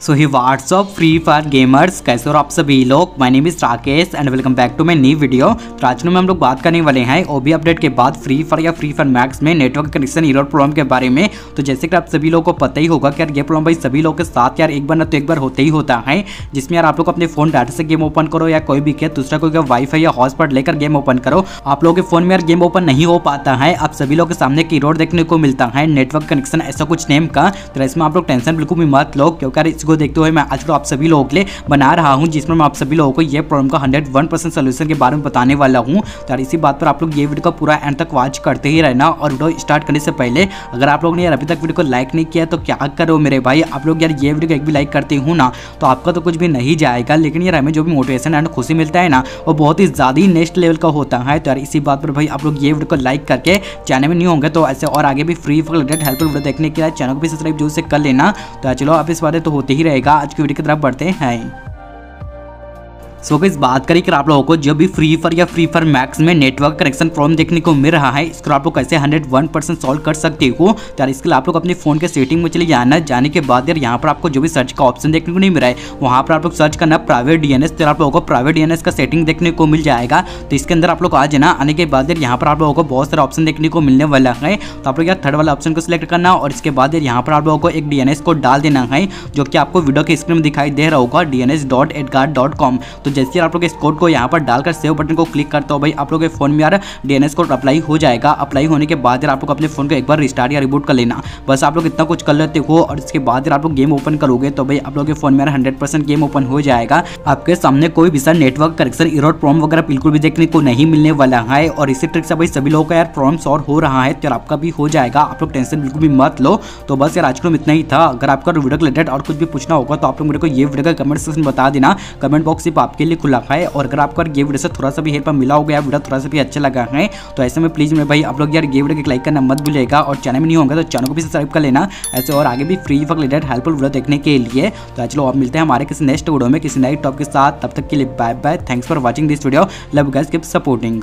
So hi what's up Free Fire gamers कैसे और आप सभी लोग? My name is Rakesh and welcome back to my new video तो आज में हम लोग बात करने वाले हैं ओबी अपडेट के बाद फ्री फायर या फ्री फायर मैक्स में नेटवर्क कनेक्शन एरर प्रॉब्लम के बारे में। तो जैसे कि आप सभी लोगों को पता ही होगा कि यार ये प्रॉब्लम भाई सभी लोग के साथ यार एक बार ना तो एक बार होते ही होता है। जिसमें यार आप लोग अपने फ़ोन डाटा से गेम ओपन करो या कोई भी क्या, दूसरा कोई वाईफाई या हॉटस्पॉट लेकर गेम ओपन करो। आप लोगों के फ़ोन में यार गेम ओपन नहीं हो पाता है। आप सभी लोग के सामने की देखने को मिलता है। नेटवर्क कनेक्शन ऐसा कुछ नेम का। तो इसमें आप लोग टेंशन बिल्कुल भी मत लो, क्योंकि इसको देखते हुए मैं आज आप सभी लोगों के लिए बना रहा हूँ, जिसमें मैं आप सभी लोगों को ये प्रॉब्लम का हंड्रेड वन परसेंट सोल्यूशन के बारे में बताने वाला हूँ। तो इसी बात पर आप लोग ये वीडियो को पूरा एंड तक वॉच करते ही रहना और वीडियो स्टार्ट करने से पहले, अगर आप लोग ने यार अभी तक वीडियो को लाइक नहीं किया तो क्या करो मेरे भाई? आप लोग यार ये वीडियो को एक भी लाइक करते हूँ ना तो आपका तो कुछ भी नहीं जाएगा। लेकिन यार, हमें जो भी मोटिवेशन एंड खुशी मिलता है ना, वो बहुत ही ज़्यादा ही नेक्स्ट लेवल का होता है। तो यार, इसी बात पर भाई आप लोग ये वीडियो को लाइक करके चैनल में नहीं होंगे तो ऐसे और आगे भी फ्री रिलेटेड हेल्पफुल वीडियो देखने के लिए चैनल को भी सब्सक्राइब ज़रूर से कर लेना। तो चलो, आप इस बारे तो होते ही रहेगा। आज की वीडियो की तरफ़ बढ़ते हैं। सो so, इस बात करें कि आप लोगों को जब भी फ्री फायर या फ्री फायर मैक्स में नेटवर्क कनेक्शन प्रॉब्लम देखने को मिल रहा है इसको आप लोग कैसे हंड्रेड वन परसेंट सॉल्व कर सकते हो? तो इसके लिए आप लोग अपने फ़ोन के सेटिंग में चले जाना। जाने के बाद यार यहाँ पर आपको जो भी सर्च का ऑप्शन देखने को नहीं मिला है वहाँ पर आप लोग सर्च करना प्राइवेट डी तो आप लोगों को प्राइवेट डीएनएस का सेटिंग देखने को मिल जाएगा। तो इसके अंदर आप लोग आ जाना। आने के बाद यार यहाँ पर आप लोगों को बहुत सारे ऑप्शन देखने को मिलने वाला है। तो आप लोग यार थर्ड वाला ऑप्शन को सिलेक्ट करना और इसके बाद यार यहाँ पर आप लोगों को एक डी को डाल देना है जो कि आपको वीडियो के स्क्रीन में दिखाई दे रहा होगा डी तो जैसे आप लोग इसको कोड को यहाँ पर डालकर सेव बटन को क्लिक करता हो, भाई, आप लोग के फ़ोन में यार डीएनएस कोड अप्लाई हो जाएगा। अप्लाई होने के बाद यार आप लोग अपने फ़ोन को एक बार रिस्टार्ट या रिबूट कर लेना। बस आप लोग इतना कुछ कर लेते हो और इसके बाद यार आप लोग गेम ओपन करोगे तो भाई, आप लोग के फ़ोन में यार हंड्रेड गेम ओपन हो जाएगा। आपके सामने कोई भी sir network connection error problem वगैरह बिल्कुल भी देखने को नहीं मिलने वाला है और इसी ट्रिक से भाई सभी लोगों का यार प्रॉब्लम सॉल्व हो रहा है तो आपका भी हो जाएगा। आप लोग टेंशन बिल्कुल भी मत लो। तो बस यार आज को इतना ही था। अगर आपका वीडियो रिलेटेड और कुछ भी पूछना होगा तो आप लोग मेरे को ये वीडियो का कमेंट सेक्शन बता देना। कमेंट बॉक्स सिर्फ़ आपके लिए खुला है। और अगर आपको ये वीडियो से थोड़ा सा भी हेल्प मिला हो गया वीडियो थोड़ा सा भी अच्छा लगा है तो ऐसे में प्लीज़ मेरे भाई, आप लोग यार ये वीडियो को लाइक करना मत भूलेगा और चैनल में नहीं होगा तो चैनल को भी सब्सक्राइब कर लेना। ऐसे और आगे भी Free Fire related helpful video देखने के लिए। तो चलो आप मिलते हैं हमारे किसी नेक्स्ट वीडियो में, किसी नए टॉप के साथ। तब तक के लिए bye bye thanks for watching this video love guys keep supporting